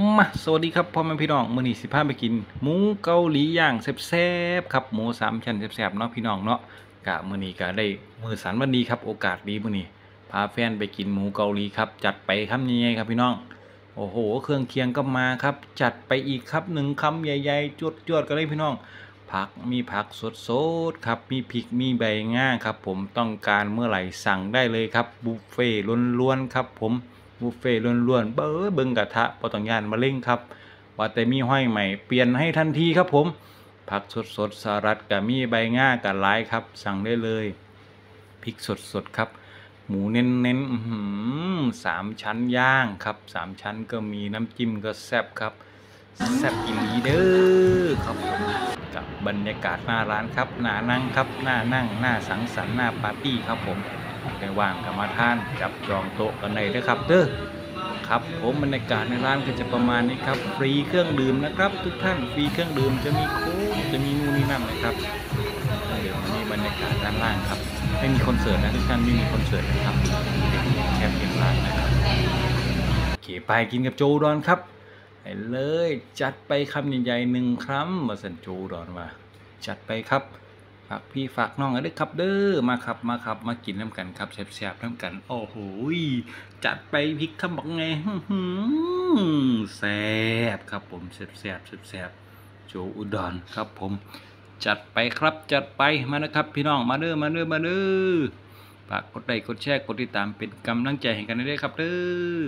มาสวัสดีครับพ่อแม่พี่น้องมื้อนี้สิพาไปกิน หมูเกาหลีย่างแซ่บๆครับหมูสามชั้นแซ่บๆเนาะพี่น้องเนาะกะมื้อนี้ก็ได้มื้อสันวันดีครับ โอกาสดีมื้อนี้พาแฟนไปกินหมูเกาหลีครับ จัดไปคำใหญ่ๆครับพี่น้อง โอ้โห เครื่องเคียงก็มาครับ จัดไปอีกครับหนึ่งคำใหญ่ๆจวดๆกันเลยพี่น้องผักมีผักสดๆครับมีพริกมีใบง่าครับ ผมต้องการเมื่อไหร่สั่งได้เลยครับบุฟเฟ่ต์ล้วนๆครับผม บุฟเฟ่ต์ล้วนๆเบ้อเบิงกระทะปอต้องยานมาเล่งครับ ว่าแต่มีห้อยใหม่เปลี่ยนให้ทันทีครับผม ผักสดๆสลัดกับมีใบง่ากับหลายครับ สั่งได้เลยพริกสดๆครับ หมูเน้นๆอื้อหือสามชั้นย่างครับสามชั้นก็มีน้ำจิ้มก็แซ่บครับแซ่บอีลีเด้อครับผมกับบรรยากาศหน้าร้านครับหน้านั่งครับหน้านั่งหน้าสังสรรค์หน้าปาร์ตี้ครับผม ใครว่างก็มาทานจับจองโต๊ะกันได้เด้อครับเด้อครับผมบรรยากาศในร้านก็จะประมาณนี้ครับ ฟรีเครื่องดื่มนะครับ ทุกท่านฟรีเครื่องดื่มจะมีโค้กจะมีนู่นนี่นั่นนะครับเดี๋ยวมีบรรยากาศด้านล่างครับไม่มีคอนเสิร์ตนะทุกท่านไม่มีคอนเสิร์ตนะครับแค่เพียงร้านนะครับโอเคไปกินกับโจดอนครับไปเลยจัดไปคำใหญ่ๆหนึ่งครั้งมาสันโจดอนมาจัดไปครับ ฝากพี่ฝากน้องกันด้วยครับเด้อมาครับมาครับมากินน้ำกันครับแซ่บๆน้ำกัน โอ้โหจัดไปพริกคำบอกไงแซ่บครับผมแซ่บๆแซ่บๆโจอุดรครับผมจัดไปครับจัดไปมานะครับ พี่น้องมาเด้อมาเด้อมาเด้อฝากกดไลค์กดแชร์กดติดตามเป็นกำลังใจให้กันด้วยครับเด้อ